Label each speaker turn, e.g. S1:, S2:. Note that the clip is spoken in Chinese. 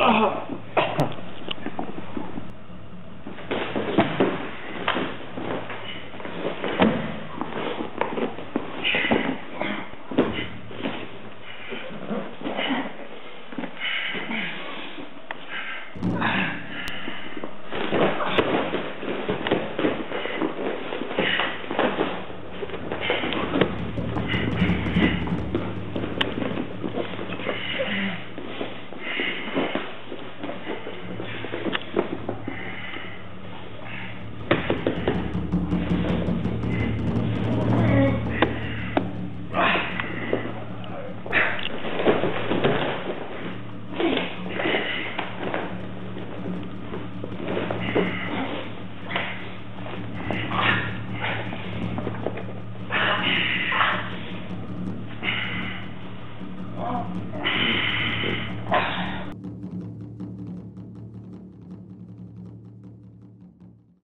S1: 啊